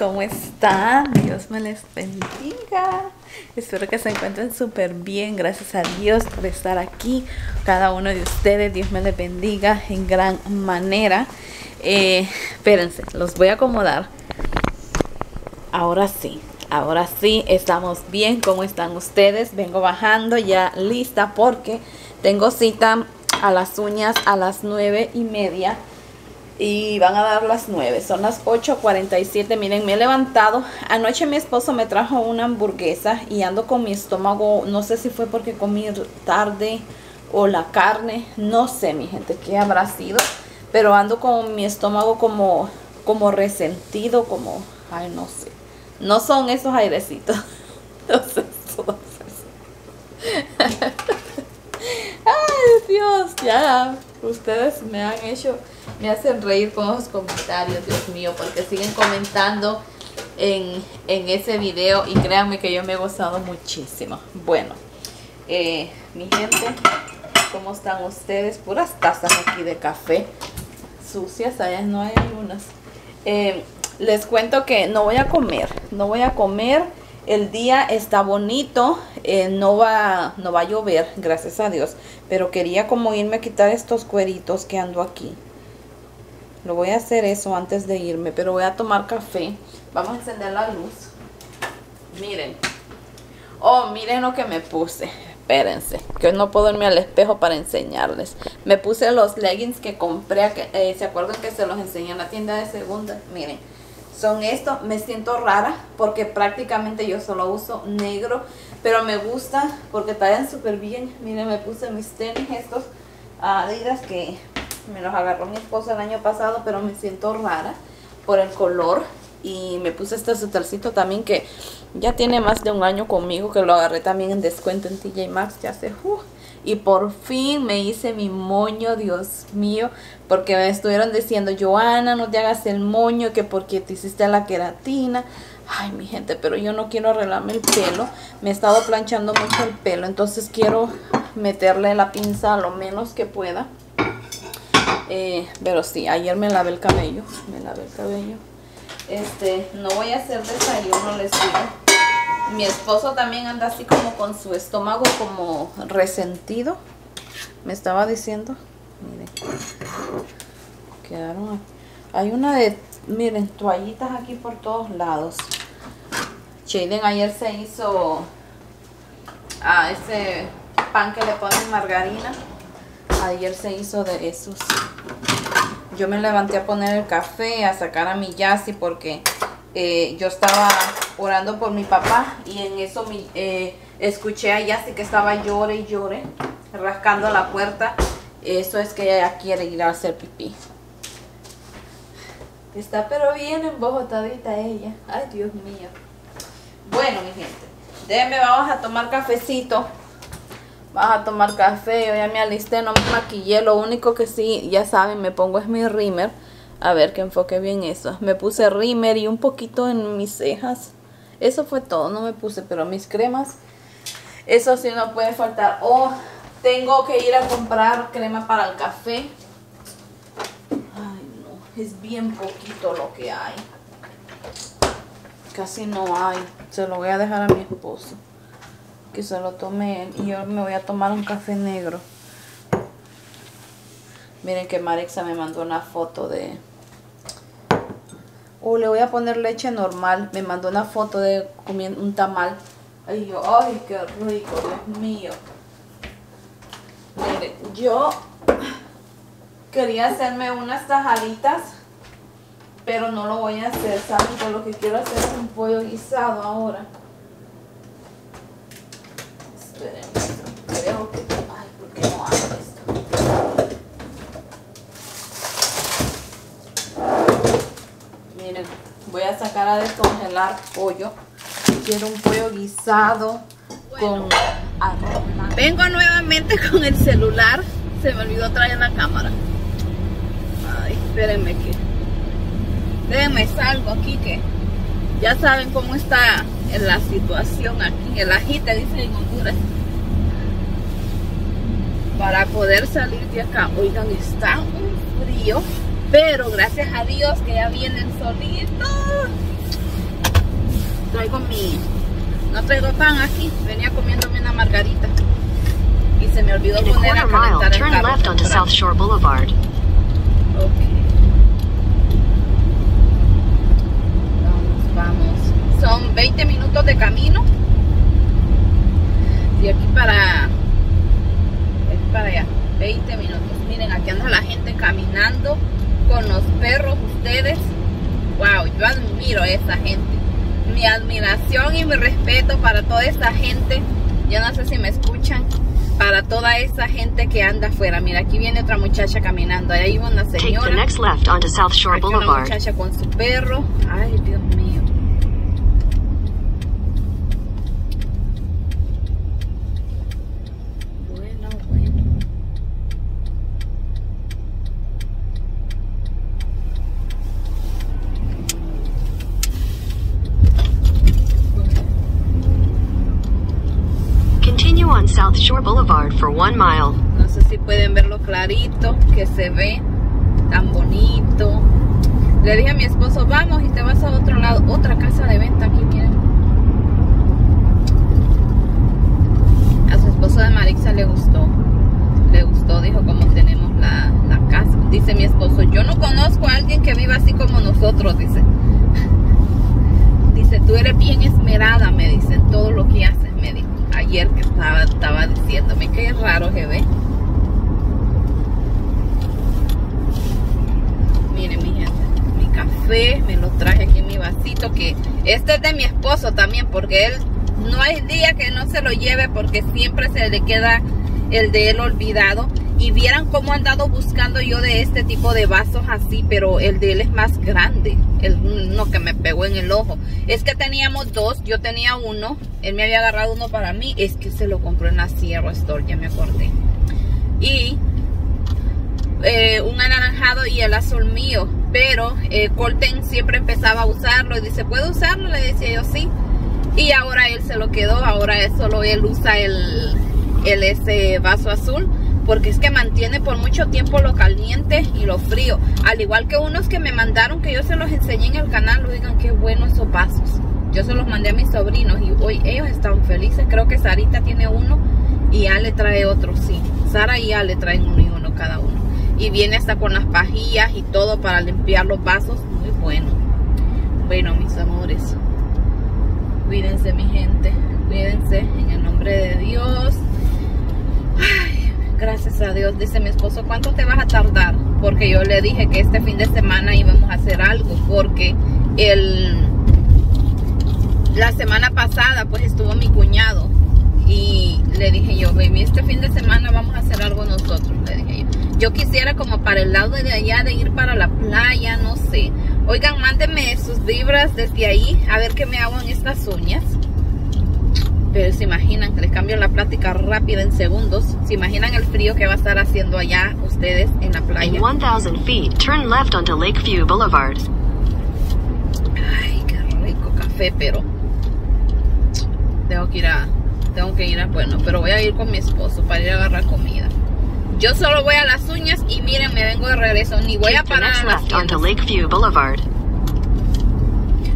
¿cómo están? Dios me les bendiga. Espero que se encuentren súper bien. Gracias a Dios por estar aquí. Cada uno de ustedes, Dios me les bendiga en gran manera. Eh, espérense, los voy a acomodar. Ahora sí, ahora sí, estamos bien. ¿Cómo están ustedes? Vengo bajando ya lista porque tengo cita a las uñas a las nueve y media y van a dar las 9. Son las 8.47. Miren, me he levantado. Anoche mi esposo me trajo una hamburguesa y ando con mi estómago. No sé si fue porque comí tarde o la carne. No sé, mi gente, qué habrá sido. Pero ando con mi estómago como, como resentido, como... Ay, no sé. No son esos airecitos. No sé, Ay, Dios, ya. Ustedes me han hecho me hacen reír con los comentarios, Dios mío, porque siguen comentando en, ese video y créanme que yo me he gozado muchísimo. Bueno, eh, mi gente, ¿cómo están ustedes? Puras tazas aquí de café sucias, allá no hay algunas. Eh, les cuento que no voy a comer, no voy a comer. El día está bonito, eh, no, va, no va a llover, gracias a Dios. Pero quería como irme a quitar estos cueritos que ando aquí. Lo voy a hacer eso antes de irme, pero voy a tomar café. Vamos a encender la luz. Miren. Oh, miren lo que me puse. Espérense, que hoy no puedo irme al espejo para enseñarles. Me puse los leggings que compré. Eh, ¿Se acuerdan que se los enseñé en la tienda de segunda? Miren, son estos. Me siento rara porque prácticamente yo solo uso negro. Pero me gusta porque tallan súper bien. Miren, me puse mis tenis estos Adidas que me los agarró mi esposo el año pasado, pero me siento rara por el color. Y me puse este suétercito también que ya tiene más de un año conmigo, que lo agarré también en descuento en TJ Maxx, ya sé. Uh, y por fin me hice mi moño, Dios mío, porque me estuvieron diciendo, Joana, no te hagas el moño, que porque te hiciste la queratina. Ay, mi gente, pero yo no quiero arreglarme el pelo. Me he estado planchando mucho el pelo, entonces quiero meterle la pinza lo menos que pueda. Eh, pero sí, ayer me lavé el cabello. Me lavé el cabello. Este, no voy a hacer desayuno, les digo. Mi esposo también anda así como con su estómago como resentido. Me estaba diciendo. Miren. Quedaron Hay una de, miren, toallitas aquí por todos lados. Jaden ayer se hizo a ah, ese pan que le ponen margarina. Ayer se hizo de esos. Yo me levanté a poner el café, a sacar a mi Yassi porque eh, yo estaba orando por mi papá y en eso eh, escuché a Yassi que estaba llore y llore, rascando la puerta. Eso es que ella quiere ir a hacer pipí. Está pero bien embojotadita ella. Ay, Dios mío. Bueno, mi gente, déjenme, vamos a tomar cafecito vas a tomar café, yo ya me alisté, no me maquillé, lo único que sí, ya saben, me pongo es mi rímer, a ver que enfoque bien eso, me puse rímer y un poquito en mis cejas, eso fue todo, no me puse, pero mis cremas, eso sí no puede faltar, oh, tengo que ir a comprar crema para el café, ay no, es bien poquito lo que hay, casi no hay, se lo voy a dejar a mi esposo que se lo tome él y yo me voy a tomar un café negro. Miren que Marixa me mandó una foto de... Oh, le voy a poner leche normal. Me mandó una foto de comiendo un tamal. Ay, yo, ay, qué rico, Dios mío. Miren, yo quería hacerme unas tajaditas, pero no lo voy a hacer, ¿saben? lo que quiero hacer es un pollo guisado ahora. Miren, voy a sacar a descongelar pollo. Quiero un pollo guisado con arroz. Vengo nuevamente con el celular. Se me olvidó traer la cámara. Ay, espérenme que... Déjenme salgo aquí que... Ya saben cómo está la situación aquí. El ajite, dice en Honduras para poder salir de acá. Oigan, está un frío. Pero gracias a Dios que ya viene el solito. Traigo mi... No traigo pan aquí. Venía comiéndome una margarita. Y se me olvidó poner a calentar el carro left onto temprano. South Shore Boulevard. Ok. Vamos, vamos. Son 20 minutos de camino. Y aquí para. Es para allá. 20 minutos. Miren, aquí anda la gente caminando con los perros. Ustedes. Wow, yo admiro a esa gente. Mi admiración y mi respeto para toda esa gente. Yo no sé si me escuchan. Para toda esa gente que anda afuera. Mira, aquí viene otra muchacha caminando. Ahí va una Take the señora. next left onto South Shore Aquí una Boulevard. muchacha con su perro. Ay, Dios mío. Bueno, bueno. Continue on South Shore Boulevard for one mile. No sé si pueden verlo clarito, que se ve tan bonito. Le dije a mi esposo, vamos y te vas a otro lado, otra casa de venta aquí, miren. A su esposo de Marixa le gustó. Le gustó, dijo, como tenemos la, la casa. Dice mi esposo, yo no conozco a alguien que viva así como nosotros, dice. Dice, tú eres bien esmerada, me dice, en todo lo que haces. Ayer que estaba, estaba diciéndome, qué raro que ve. Miren mi gente, mi café, me lo traje aquí en mi vasito, que este es de mi esposo también, porque él no hay día que no se lo lleve, porque siempre se le queda el de él olvidado. Y vieran cómo he andado buscando yo de este tipo de vasos así, pero el de él es más grande. El uno que me pegó en el ojo. Es que teníamos dos, yo tenía uno. Él me había agarrado uno para mí. Es que se lo compró en la Sierra Store, ya me acordé. Y eh, un anaranjado y el azul mío. Pero eh, Colten siempre empezaba a usarlo y dice, ¿puedo usarlo? Le decía yo sí. Y ahora él se lo quedó, ahora solo él usa el, el ese vaso azul. Porque es que mantiene por mucho tiempo lo caliente y lo frío. Al igual que unos que me mandaron que yo se los enseñé en el canal. Oigan, qué buenos esos vasos. Yo se los mandé a mis sobrinos y hoy ellos están felices. Creo que Sarita tiene uno y Ale trae otro, sí. Sara y Ale traen uno y uno cada uno. Y viene hasta con las pajillas y todo para limpiar los vasos. Muy bueno. Bueno, mis amores. Cuídense, mi gente. Cuídense en el nombre de Dios. Ay, gracias a Dios. Dice mi esposo, ¿cuánto te vas a tardar? Porque yo le dije que este fin de semana íbamos a hacer algo. Porque el la semana pasada pues estuvo mi cuñado y le dije yo, baby, este fin de semana vamos a hacer algo nosotros, le dije yo. Yo quisiera como para el lado de allá de ir para la playa, no sé. Oigan, mándenme sus vibras desde ahí, a ver qué me hago en estas uñas. Pero se imaginan que les cambio la plática rápida en segundos. Se imaginan el frío que va a estar haciendo allá ustedes en la In playa. 1,000 feet, turn left onto Lakeview Boulevard. Ay, qué rico café, pero tengo que ir a, tengo que ir a, bueno, pero voy a ir con mi esposo para ir a agarrar comida. Yo solo voy a las uñas y miren, me vengo de regreso, ni voy a parar a las.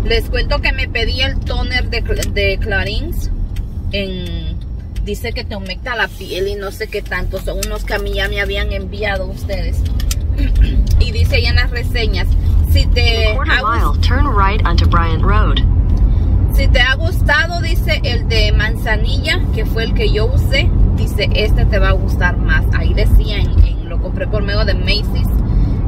Les cuento que me pedí el toner de, de Clarins en dice que te humecta la piel y no sé qué tanto, son unos que a mí ya me habían enviado ustedes. y dice ahí en las reseñas, si te a mile, turn right onto Bryant Road. Si te ha gustado, dice el de manzanilla, que fue el que yo usé, dice este te va a gustar más. Ahí decía, en, en- lo compré por medio de Macy's,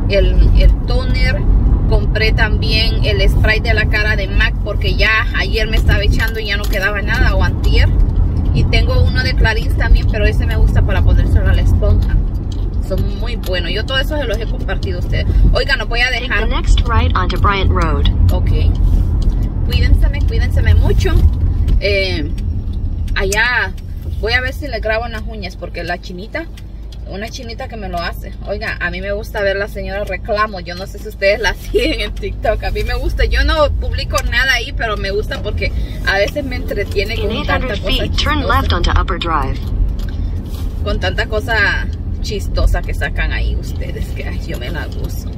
el, el toner. Compré también el spray de la cara de MAC porque ya ayer me estaba echando y ya no quedaba nada, o antier. Y tengo uno de Clarins también, pero ese me gusta para ponérselo a la esponja. Son muy buenos. Yo todo eso se los he compartido a ustedes. Oigan, no voy a Take dejar... the next right onto Bryant Road. Ok. Cuídense, cuídense mucho. Eh, allá voy a ver si le grabo en las uñas porque la chinita, una chinita que me lo hace. Oiga, a mí me gusta ver la señora reclamo. Yo no sé si ustedes la siguen en TikTok. A mí me gusta. Yo no publico nada ahí, pero me gusta porque a veces me entretiene con tanta 800 cosa feet, turn left onto Upper Drive. con tanta cosa chistosa que sacan ahí ustedes que ay, yo me la gozo.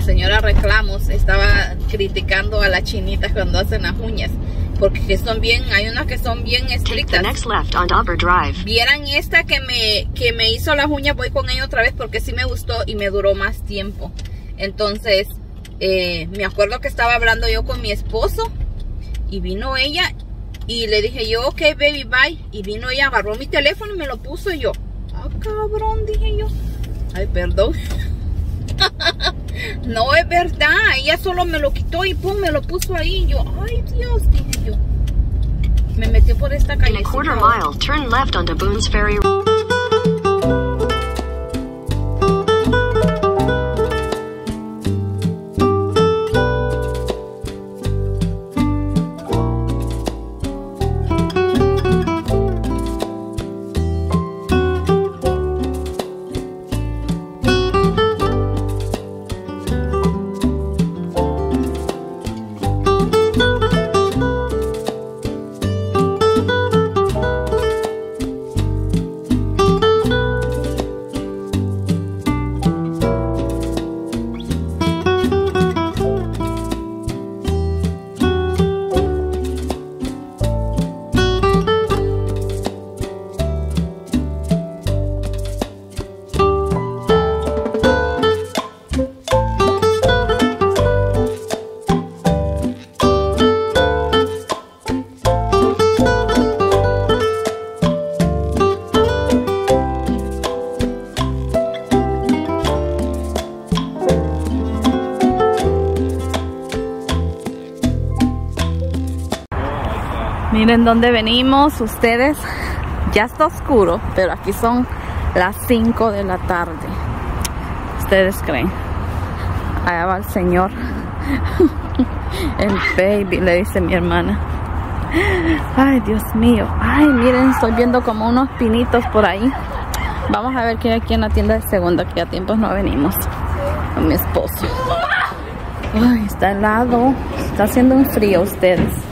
Señora Reclamos estaba criticando a las chinitas cuando hacen las uñas. Porque que son bien, hay unas que son bien estrictas. next left Upper Drive. Vieran esta que me, que me hizo las uñas, voy con ella otra vez porque sí me gustó y me duró más tiempo. Entonces, eh, me acuerdo que estaba hablando yo con mi esposo y vino ella y le dije yo, ok, baby, bye. Y vino ella, agarró mi teléfono y me lo puso y yo, ah, cabrón, dije yo. Ay, perdón. no es verdad, ella solo me lo quitó y pum, me lo puso ahí. Yo, ay, Dios, dije yo. Me metió por esta calle. In a quarter mile, turn left onto Boone's Ferry. Miren dónde venimos ustedes. Ya está oscuro, pero aquí son las 5 de la tarde. ¿Ustedes creen? Allá va el señor. El baby, le dice mi hermana. Ay, Dios mío. Ay, miren, estoy viendo como unos pinitos por ahí. Vamos a ver qué hay aquí en la tienda de segunda, que a tiempos no venimos. Con mi esposo. Ay, está helado. Está haciendo un frío ustedes.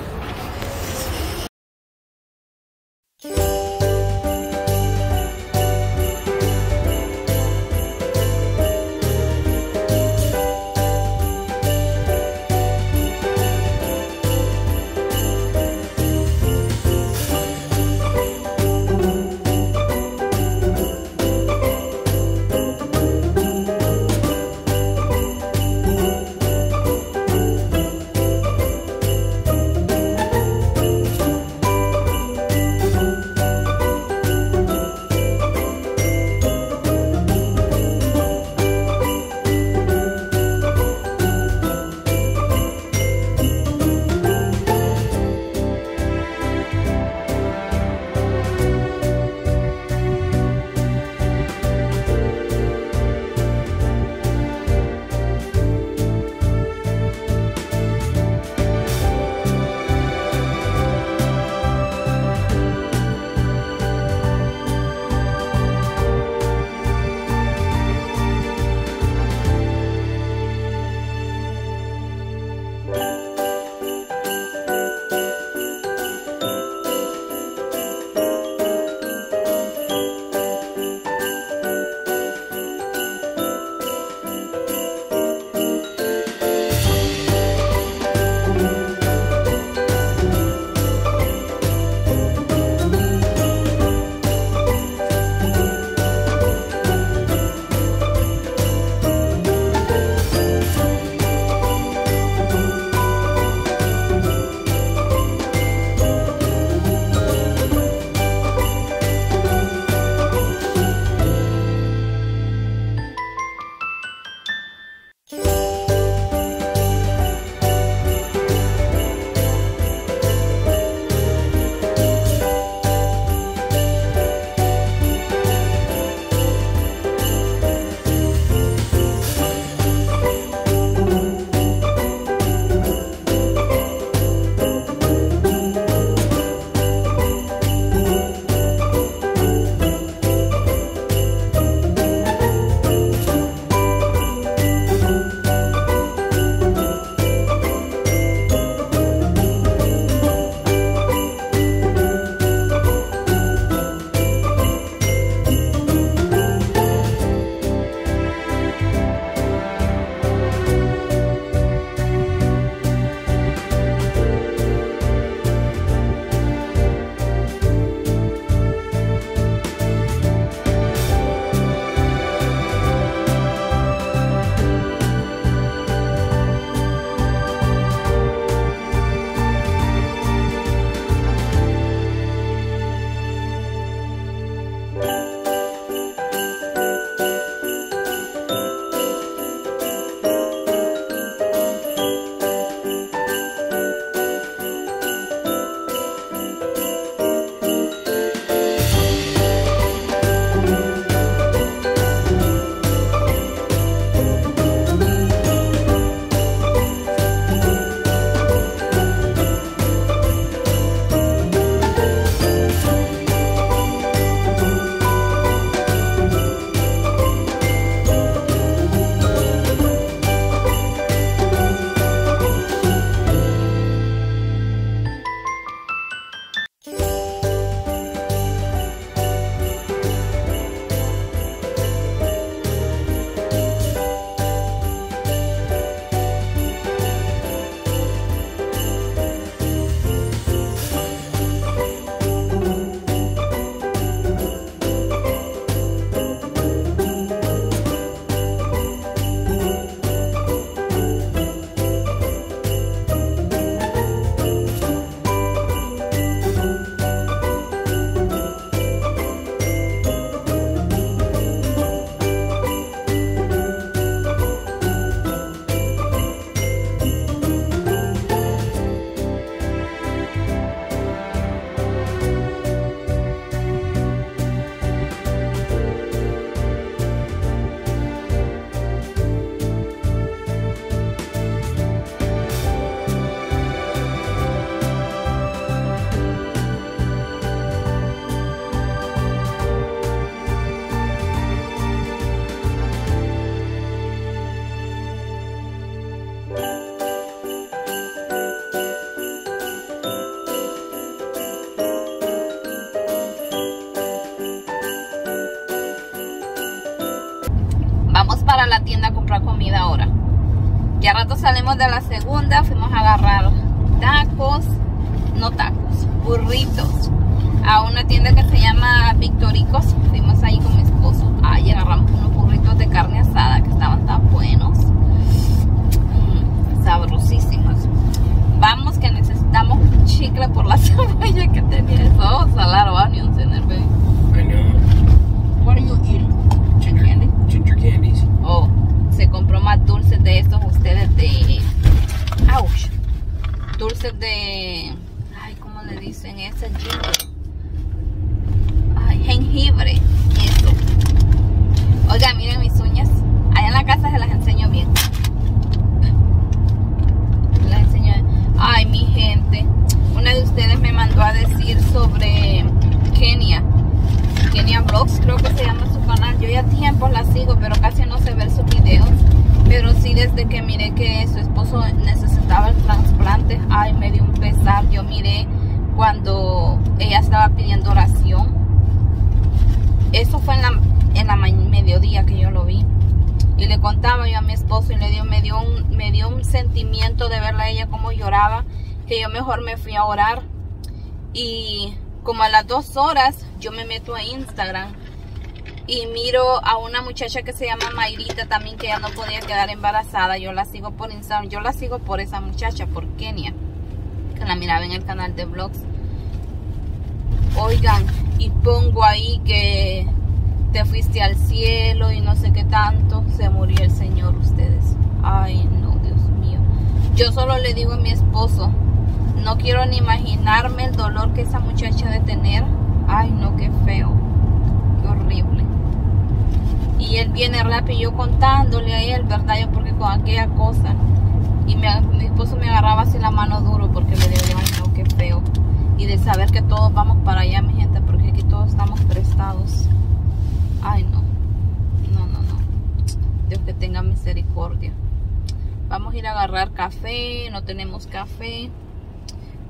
La segunda, tiempo la sigo, pero casi no sé ver sus videos. Pero sí, desde que miré que su esposo necesitaba el trasplante, ay, me dio un pesar. Yo miré cuando ella estaba pidiendo oración. Eso fue en la, en la mediodía que yo lo vi. Y le contaba yo a mi esposo y le dio, me, dio un, me dio un sentimiento de verla a ella como lloraba, que yo mejor me fui a orar. Y como a las dos horas yo me meto a Instagram y miro a una muchacha que se llama Mayrita también que ya no podía quedar embarazada. Yo la sigo por Instagram, yo la sigo por esa muchacha, por Kenia, que la miraba en el canal de vlogs. Oigan, y pongo ahí que te fuiste al cielo y no sé qué tanto, se murió el Señor ustedes. Ay, no, Dios mío. Yo solo le digo a mi esposo, no quiero ni imaginarme el dolor que esa muchacha de tener. Ay, no, qué feo. Qué horrible. Y él viene rápido, yo contándole a él, ¿verdad? Yo porque con aquella cosa. Y mi esposo me agarraba así la mano duro porque le digo, ay, no, qué feo. Y de saber que todos vamos para allá, mi gente, porque aquí todos estamos prestados. Ay, no. No, no, no. Dios que tenga misericordia. Vamos a ir a agarrar café, no tenemos café.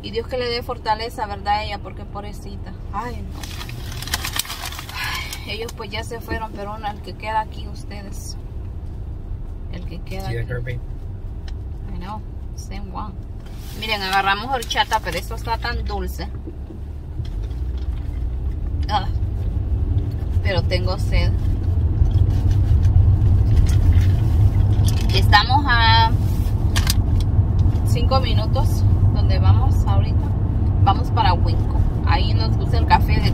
Y Dios que le dé fortaleza, ¿verdad? A ella, porque pobrecita. Ay, no. Ellos pues ya se fueron, pero uno, el que queda aquí, ustedes. El que queda that, aquí. I know, same one. Miren, agarramos horchata, pero esto está tan dulce. Ah, pero tengo sed. Estamos a 5 minutos donde vamos ahorita. Vamos para Winco. Ahí nos gusta el café, de,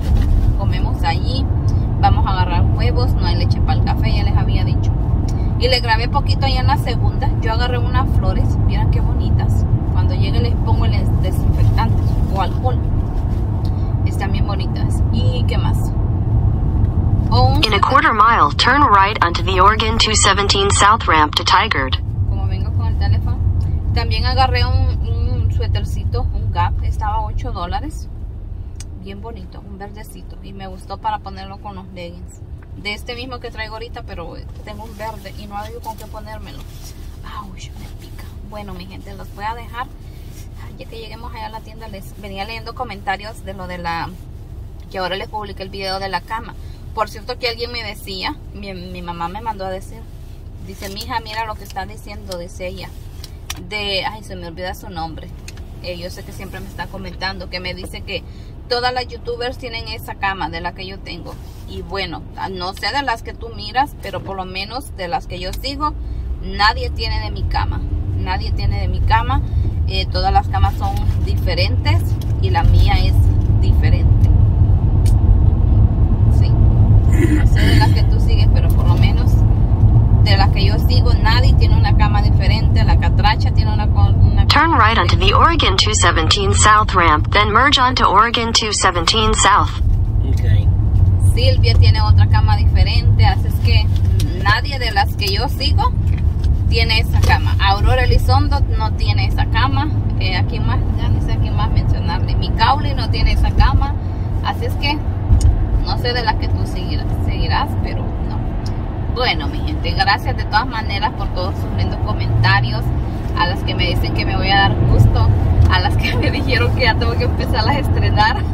comemos allí. Vamos a agarrar huevos, no hay leche para el café, ya les había dicho. Y le grabé poquito allá en la segunda. Yo agarré unas flores, miren qué bonitas. Cuando llegue les pongo el des- desinfectante o alcohol. Están bien bonitas. ¿Y qué más? O un In a quarter mile, turn right onto the Oregon 217 South Ramp to Tigard. como vengo con el teléfono. También agarré un, un suétercito, un Gap, estaba a 8 dólares. Bien bonito, un verdecito. Y me gustó para ponerlo con los leggings. De este mismo que traigo ahorita, pero tengo un verde y no hay con qué ponérmelo. Ouch, me pica. Bueno, mi gente, los voy a dejar. Ya que lleguemos allá a la tienda, les venía leyendo comentarios de lo de la... Que ahora les publiqué el video de la cama. Por cierto que alguien me decía, mi, mi mamá me mandó a decir, Dice, mija, mira lo que está diciendo, dice ella. De, ay, se me olvida su nombre. Eh, yo sé que siempre me está comentando, que me dice que todas las youtubers tienen esa cama de la que yo tengo. Y bueno, no sé de las que tú miras, pero por lo menos de las que yo sigo, nadie tiene de mi cama. Nadie tiene de mi cama. Eh, todas las camas son diferentes y la mía es diferente. Sí. No sé de las que tú sigues, pero por lo menos de las que yo sigo, nadie tiene una cama diferente. La catracha tiene una, una Turn right onto the Oregon 217 South Ramp, then merge onto Oregon 217 South. Okay. Silvia tiene otra cama diferente, así es que nadie de las que yo sigo tiene esa cama. Aurora Elizondo no tiene esa cama. Eh, aquí más, ya ni sé a quién más mencionarle. Mi Cauli no tiene esa cama. Así es que no sé de las que tú seguirás, seguirás, pero. Bueno, mi gente, gracias de todas maneras por todos sus lindos comentarios. A las que me dicen que me voy a dar gusto, a las que me dijeron que ya tengo que empezar a estrenar.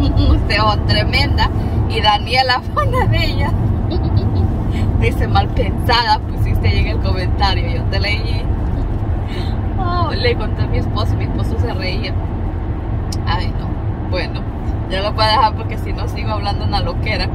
Usted oh, tremenda. Y Daniela fue una de ellas. Dice mal pensada, pusiste ahí en el comentario. Yo te leí. no, le conté a mi esposo y mi esposo se reía. Ay, no. Bueno, ya lo voy a dejar porque si no sigo hablando una loquera.